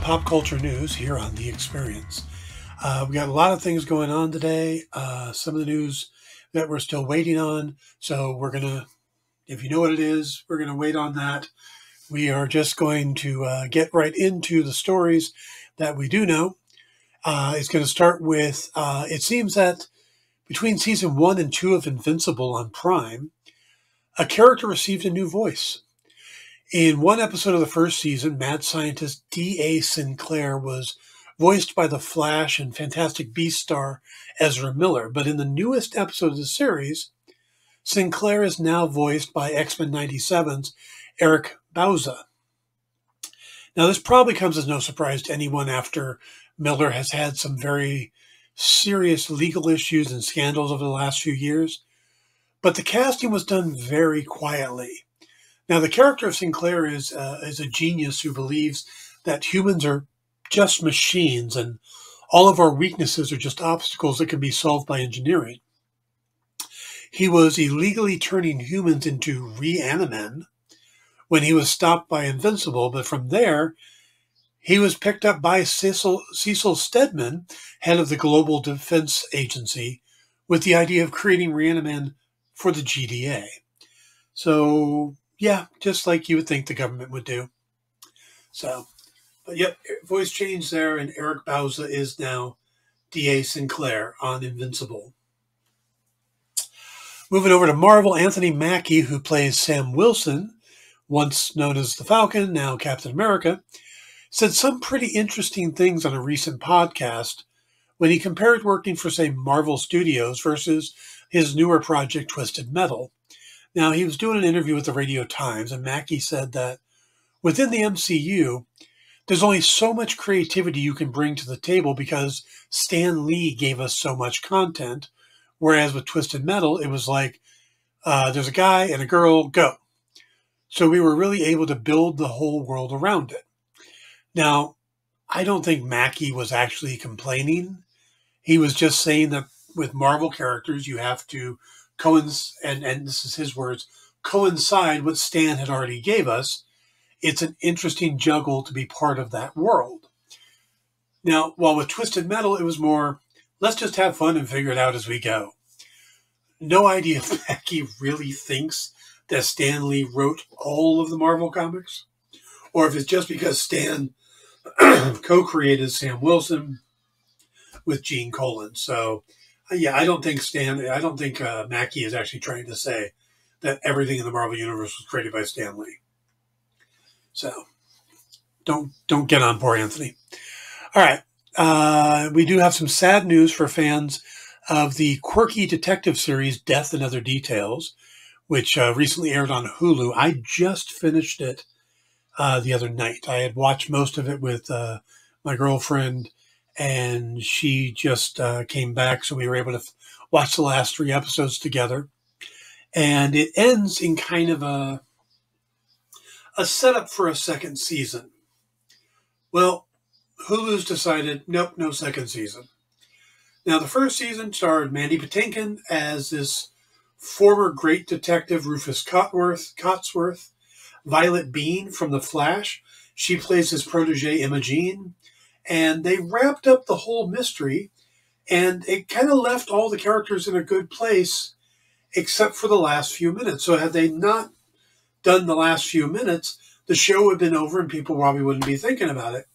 Pop culture news here on The Experience. Uh, we got a lot of things going on today. Uh, some of the news that we're still waiting on. So we're going to, if you know what it is, we're going to wait on that. We are just going to uh, get right into the stories that we do know. Uh, it's going to start with uh, it seems that between season one and two of Invincible on Prime, a character received a new voice. In one episode of the first season, mad scientist D.A. Sinclair was voiced by the Flash and Fantastic Beast star Ezra Miller. But in the newest episode of the series, Sinclair is now voiced by X Men 97's Eric Bauza. Now, this probably comes as no surprise to anyone after Miller has had some very serious legal issues and scandals over the last few years. But the casting was done very quietly. Now, the character of Sinclair is uh, is a genius who believes that humans are just machines and all of our weaknesses are just obstacles that can be solved by engineering. He was illegally turning humans into reanimen when he was stopped by Invincible, but from there, he was picked up by Cecil, Cecil Stedman, head of the Global Defense Agency, with the idea of creating reanimen for the GDA. So yeah, just like you would think the government would do. So, but yep, voice change there, and Eric Bauza is now D.A. Sinclair on Invincible. Moving over to Marvel, Anthony Mackie, who plays Sam Wilson, once known as the Falcon, now Captain America, said some pretty interesting things on a recent podcast when he compared working for, say, Marvel Studios versus his newer project, Twisted Metal. Now, he was doing an interview with the Radio Times, and Mackie said that within the MCU, there's only so much creativity you can bring to the table because Stan Lee gave us so much content. Whereas with Twisted Metal, it was like uh, there's a guy and a girl, go. So we were really able to build the whole world around it. Now, I don't think Mackie was actually complaining. He was just saying that with Marvel characters, you have to coincide, and, and this is his words, coincide what Stan had already gave us. It's an interesting juggle to be part of that world. Now, while with Twisted Metal, it was more, let's just have fun and figure it out as we go. No idea if Mackie really thinks that Stan Lee wrote all of the Marvel comics, or if it's just because Stan co-created Sam Wilson with Gene Colan. So yeah, I don't think Stan. I don't think uh, Mackie is actually trying to say that everything in the Marvel universe was created by Stan Lee. So don't don't get on poor Anthony. All right, uh, we do have some sad news for fans of the quirky detective series Death and Other Details, which uh, recently aired on Hulu. I just finished it uh, the other night. I had watched most of it with uh, my girlfriend and she just uh, came back, so we were able to f- watch the last three episodes together. And it ends in kind of a a setup for a second season. Well, Hulu's decided, nope, no second season. Now, the first season starred Mandy Patinkin as this former great detective Rufus Cotworth, Cotsworth, Violett Beane from The Flash. She plays his protege Imogene and they wrapped up the whole mystery and it kind of left all the characters in a good place except for the last few minutes. So had they not done the last few minutes the show would have been over and people probably wouldn't be thinking about it.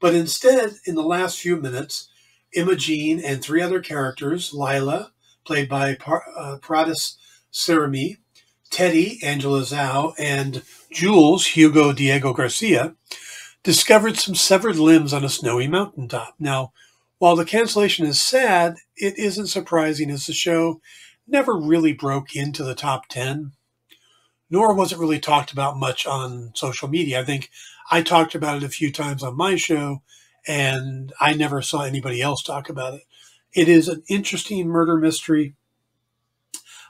But instead in the last few minutes imogene and three other characters lila played by Par- uh, Teddy, Angela Zhao, and Jules, Hugo Diego Garcia, discovered some severed limbs on a snowy mountaintop. Now, while the cancellation is sad, it isn't surprising as the show never really broke into the top 10, nor was it really talked about much on social media. I think I talked about it a few times on my show, and I never saw anybody else talk about it. It is an interesting murder mystery.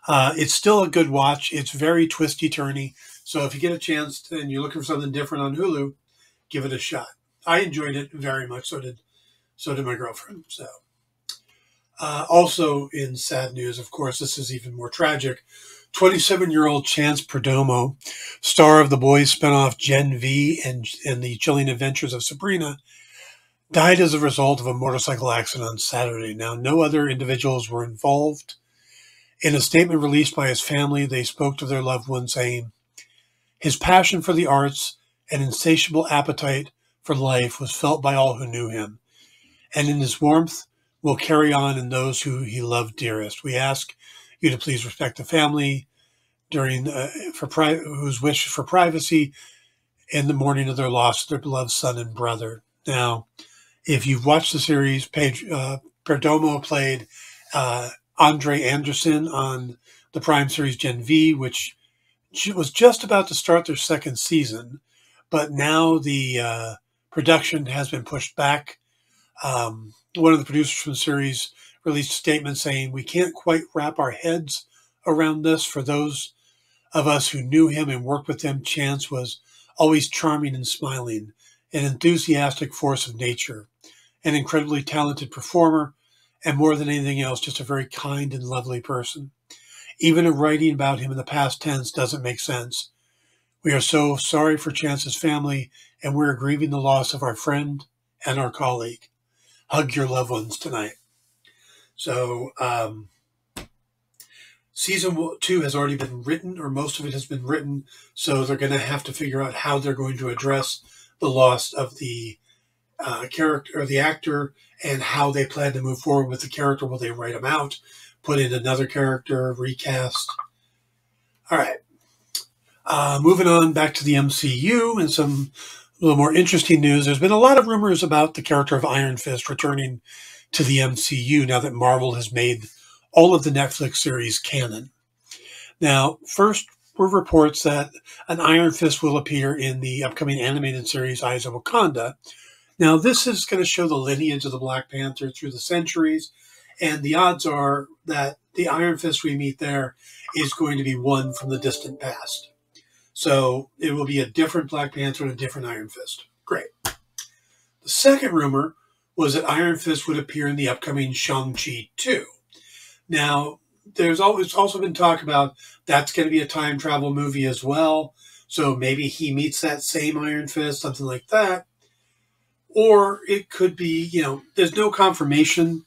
Uh, it's still a good watch. It's very twisty turny. So if you get a chance and you're looking for something different on Hulu, give it a shot. I enjoyed it very much. So did so did my girlfriend. So uh, also in sad news, of course, this is even more tragic. 27 year old Chance Perdomo, star of the boys spinoff Gen V and, and the chilling adventures of Sabrina, died as a result of a motorcycle accident on Saturday. Now, no other individuals were involved. In a statement released by his family, they spoke to their loved one saying, His passion for the arts and insatiable appetite for life was felt by all who knew him, and in his warmth will carry on in those who he loved dearest. We ask you to please respect the family during uh, for pri- whose wish for privacy in the mourning of their loss their beloved son and brother. Now, if you've watched the series, Page uh, Perdomo played uh, Andre Anderson on the Prime series Gen V, which was just about to start their second season, but now the uh, production has been pushed back. Um, one of the producers from the series released a statement saying, We can't quite wrap our heads around this. For those of us who knew him and worked with him, Chance was always charming and smiling, an enthusiastic force of nature, an incredibly talented performer, and more than anything else, just a very kind and lovely person. Even writing about him in the past tense doesn't make sense. We are so sorry for Chance's family, and we're grieving the loss of our friend and our colleague. Hug your loved ones tonight. So, um, season two has already been written, or most of it has been written. So they're going to have to figure out how they're going to address the loss of the uh, character or the actor and how they plan to move forward with the character. Will they write him out, put in another character, recast? All right. Uh, moving on back to the MCU and some little more interesting news. There's been a lot of rumors about the character of Iron Fist returning to the MCU now that Marvel has made all of the Netflix series canon. Now, first were reports that an Iron Fist will appear in the upcoming animated series Eyes of Wakanda. Now, this is going to show the lineage of the Black Panther through the centuries, and the odds are that the Iron Fist we meet there is going to be one from the distant past. So it will be a different Black Panther and a different Iron Fist. Great. The second rumor was that Iron Fist would appear in the upcoming Shang-Chi 2. Now, there's always also been talk about that's going to be a time travel movie as well. So maybe he meets that same Iron Fist, something like that. Or it could be, you know, there's no confirmation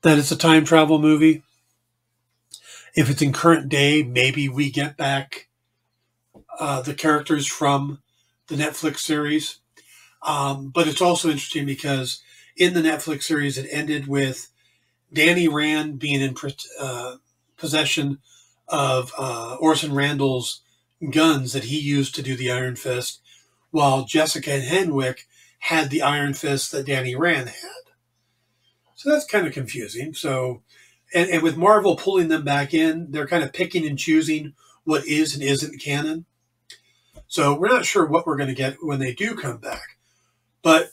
that it's a time travel movie. If it's in current day, maybe we get back uh, the characters from the Netflix series. Um, but it's also interesting because in the Netflix series, it ended with Danny Rand being in uh, possession of uh, Orson Randall's guns that he used to do the Iron Fist, while Jessica Henwick had the Iron Fist that Danny Rand had. So that's kind of confusing. So, and, and with Marvel pulling them back in, they're kind of picking and choosing what is and isn't canon. So we're not sure what we're going to get when they do come back. But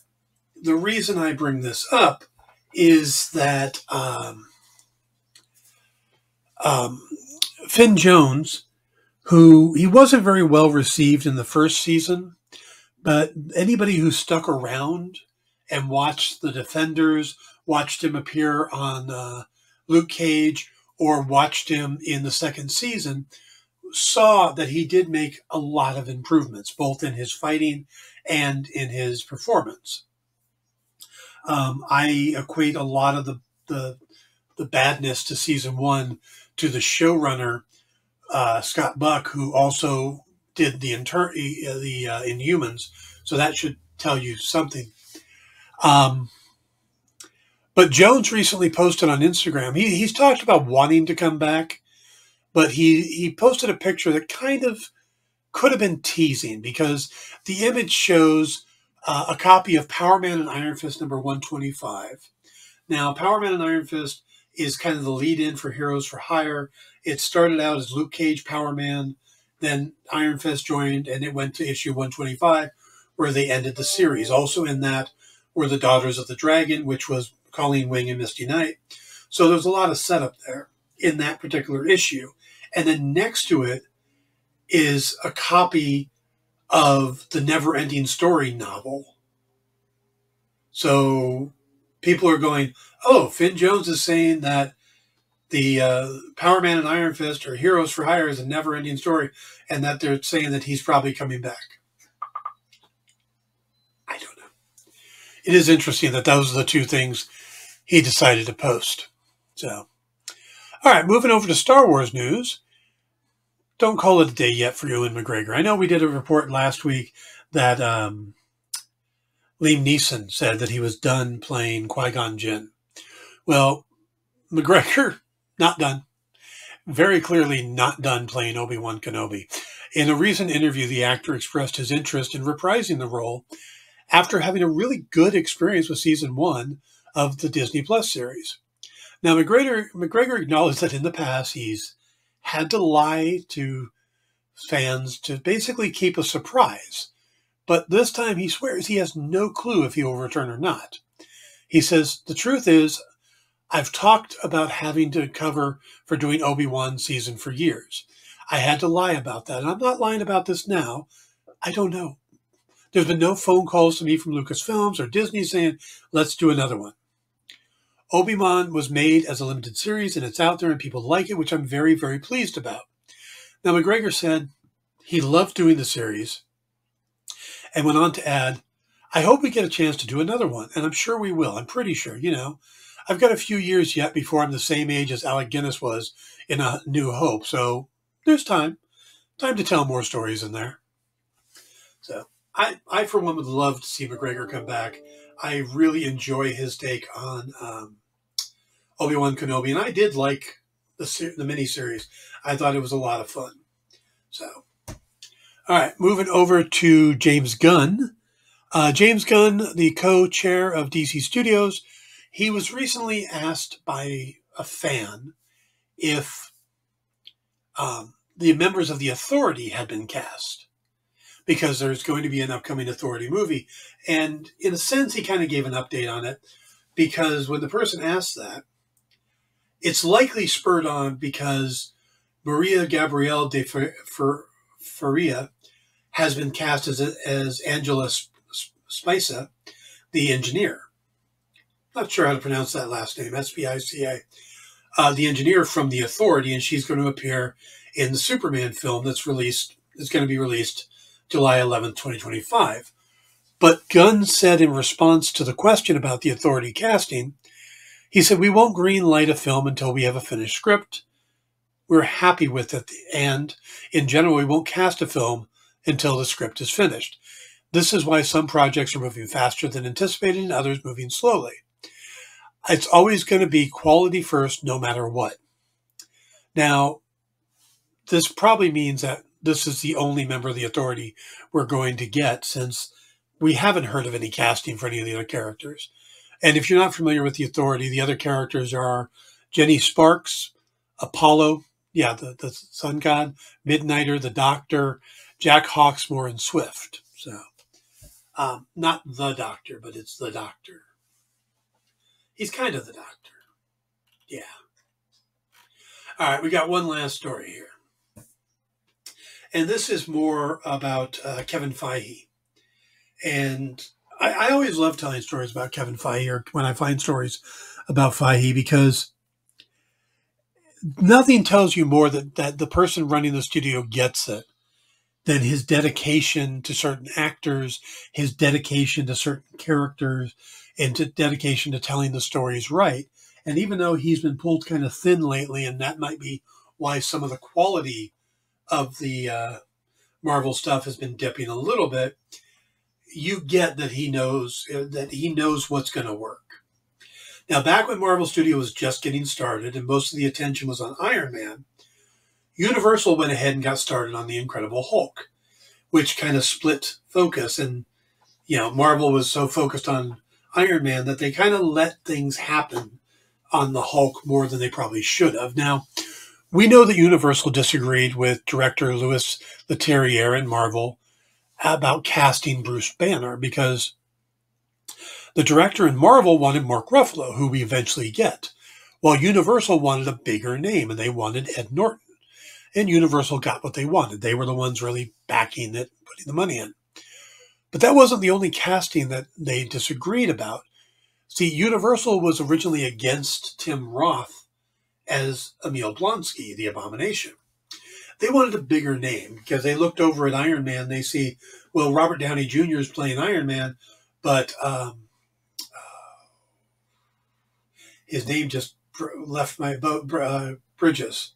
the reason I bring this up is that um, um, Finn Jones, who he wasn't very well received in the first season, but anybody who stuck around and watched the Defenders, watched him appear on uh, Luke Cage, or watched him in the second season, saw that he did make a lot of improvements, both in his fighting and in his performance. Um, I equate a lot of the, the, the badness to season one to the showrunner uh, Scott Buck, who also did the inter- the uh, Inhumans. So that should tell you something. Um, but Jones recently posted on Instagram. He, he's talked about wanting to come back, but he he posted a picture that kind of could have been teasing because the image shows uh, a copy of Power Man and Iron Fist number 125. Now, Power Man and Iron Fist is kind of the lead in for Heroes for Hire. It started out as Luke Cage Power Man, then Iron Fist joined, and it went to issue 125, where they ended the series. Also in that were the Daughters of the Dragon, which was Colleen Wing and Misty Knight. So there's a lot of setup there in that particular issue. And then next to it is a copy of the never ending story novel. So people are going, oh, Finn Jones is saying that the uh, Power Man and Iron Fist are heroes for hire is a never ending story, and that they're saying that he's probably coming back. I don't know. It is interesting that those are the two things he decided to post. So, all right, moving over to Star Wars news. Don't call it a day yet for Ewan McGregor. I know we did a report last week that um, Liam Neeson said that he was done playing Qui Gon Jinn. Well, McGregor, not done. Very clearly not done playing Obi Wan Kenobi. In a recent interview, the actor expressed his interest in reprising the role after having a really good experience with season one of the Disney Plus series. Now, McGregor, McGregor acknowledged that in the past he's had to lie to fans to basically keep a surprise. But this time he swears he has no clue if he will return or not. He says, The truth is, I've talked about having to cover for doing Obi Wan season for years. I had to lie about that. And I'm not lying about this now. I don't know. There's been no phone calls to me from Lucasfilms or Disney saying, let's do another one. Obi-Wan was made as a limited series and it's out there and people like it, which I'm very, very pleased about. Now, McGregor said he loved doing the series and went on to add, I hope we get a chance to do another one, and I'm sure we will. I'm pretty sure, you know. I've got a few years yet before I'm the same age as Alec Guinness was in A New Hope, so there's time. Time to tell more stories in there. So I, I for one would love to see McGregor come back. I really enjoy his take on um, Obi Wan Kenobi, and I did like the the mini series. I thought it was a lot of fun. So, all right, moving over to James Gunn. Uh, James Gunn, the co-chair of DC Studios, he was recently asked by a fan if um, the members of the Authority had been cast because there's going to be an upcoming Authority movie, and in a sense, he kind of gave an update on it because when the person asked that, it's likely spurred on because Maria Gabrielle de Faria has been cast as, as Angela Spica, the engineer. Not sure how to pronounce that last name, S P I C A. Uh, the engineer from The Authority, and she's going to appear in the Superman film that's released, is going to be released July 11th, 2025. But Gunn said in response to the question about The Authority casting he said, We won't green light a film until we have a finished script. We're happy with it. And in general, we won't cast a film until the script is finished. This is why some projects are moving faster than anticipated and others moving slowly. It's always going to be quality first, no matter what. Now, this probably means that this is the only member of the authority we're going to get since we haven't heard of any casting for any of the other characters. And if you're not familiar with the authority, the other characters are Jenny Sparks, Apollo, yeah, the, the sun god, Midnighter, the Doctor, Jack Hawksmoor, and Swift. So, um, not the Doctor, but it's the Doctor. He's kind of the Doctor. Yeah. All right, we got one last story here. And this is more about uh, Kevin Feige. And I, I always love telling stories about Kevin Feige or when I find stories about Feige because nothing tells you more that, that the person running the studio gets it than his dedication to certain actors, his dedication to certain characters, and to dedication to telling the stories right. And even though he's been pulled kind of thin lately, and that might be why some of the quality of the uh, Marvel stuff has been dipping a little bit, you get that he knows uh, that he knows what's going to work. Now, back when Marvel Studio was just getting started and most of the attention was on Iron Man, Universal went ahead and got started on the Incredible Hulk, which kind of split focus. And you know, Marvel was so focused on Iron Man that they kind of let things happen on the Hulk more than they probably should have. Now, we know that Universal disagreed with director Louis Leterrier and Marvel about casting Bruce Banner because the director in Marvel wanted Mark Ruffalo, who we eventually get, while Universal wanted a bigger name and they wanted Ed Norton. And Universal got what they wanted. They were the ones really backing it, putting the money in. But that wasn't the only casting that they disagreed about. See, Universal was originally against Tim Roth as Emil Blonsky, the Abomination. They wanted a bigger name because they looked over at Iron Man. They see, well, Robert Downey Jr. is playing Iron Man, but um, uh, his name just left my boat. Uh, Bridges,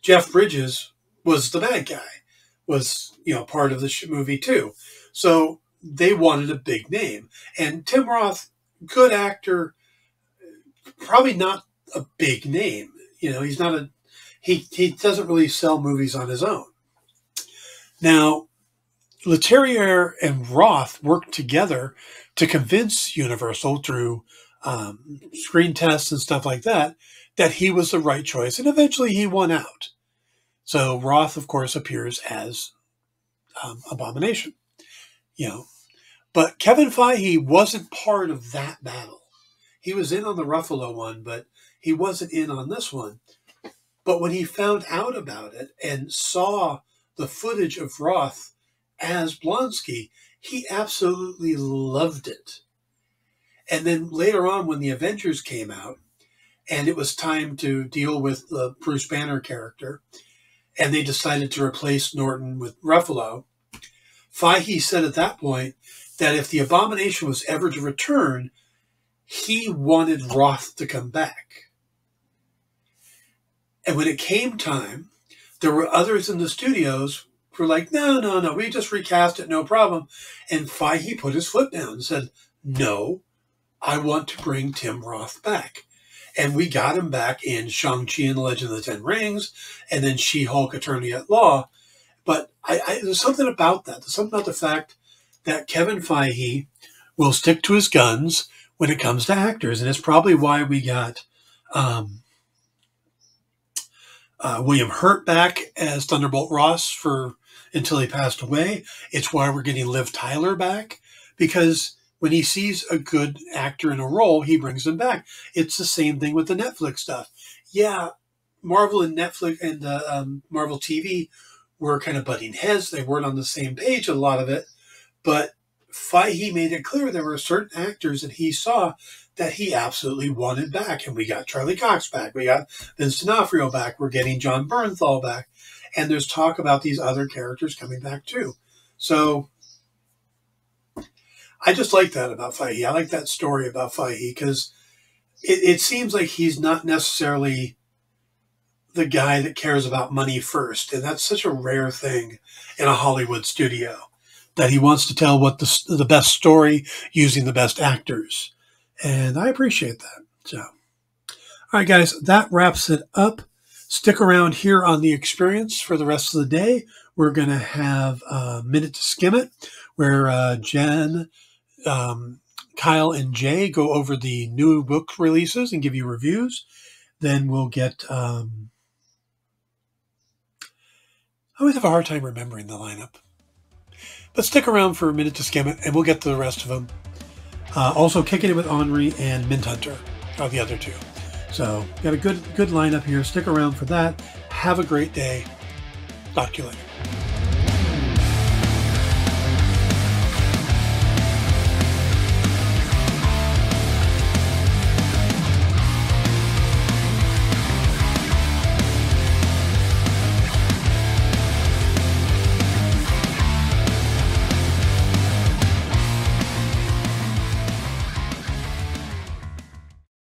Jeff Bridges was the bad guy, was you know part of the movie too. So they wanted a big name, and Tim Roth, good actor, probably not a big name. You know, he's not a he he doesn't really sell movies on his own. Now, Leterrier and Roth worked together to convince Universal through um, screen tests and stuff like that that he was the right choice, and eventually he won out. So Roth, of course, appears as um, Abomination, you know, but Kevin Feige wasn't part of that battle. He was in on the Ruffalo one, but he wasn't in on this one. But when he found out about it and saw the footage of Roth as Blonsky, he absolutely loved it. And then later on, when the Avengers came out, and it was time to deal with the Bruce Banner character, and they decided to replace Norton with Ruffalo, Feige said at that point that if the Abomination was ever to return, he wanted Roth to come back. And when it came time, there were others in the studios who were like, no, no, no, we just recast it, no problem. And Feige put his foot down and said, no, I want to bring Tim Roth back. And we got him back in Shang-Chi and the Legend of the Ten Rings, and then She-Hulk Attorney at Law. But I, I, there's something about that. There's something about the fact that Kevin Feige will stick to his guns when it comes to actors. And it's probably why we got um, uh, William Hurt back as Thunderbolt Ross for until he passed away. It's why we're getting Liv Tyler back because when he sees a good actor in a role, he brings them back. It's the same thing with the Netflix stuff. Yeah, Marvel and Netflix and uh, um, Marvel TV were kind of butting heads. They weren't on the same page a lot of it, but Feige made it clear there were certain actors that he saw that he absolutely wanted back. And we got Charlie Cox back. We got Vince D'Onofrio back. We're getting Jon Bernthal back. And there's talk about these other characters coming back too. So I just like that about Feige. I like that story about Feige because it, it seems like he's not necessarily the guy that cares about money first. And that's such a rare thing in a Hollywood studio that he wants to tell what the, the best story using the best actors. And I appreciate that. So, all right, guys, that wraps it up. Stick around here on the experience for the rest of the day. We're going to have a minute to skim it, where uh, Jen, um, Kyle, and Jay go over the new book releases and give you reviews. Then we'll get. Um, I always have a hard time remembering the lineup. But stick around for a minute to skim it, and we'll get to the rest of them uh, also, kicking it with Henri and Mint Hunter are the other two. So, got a good good lineup here. Stick around for that. Have a great day. Talk to you later.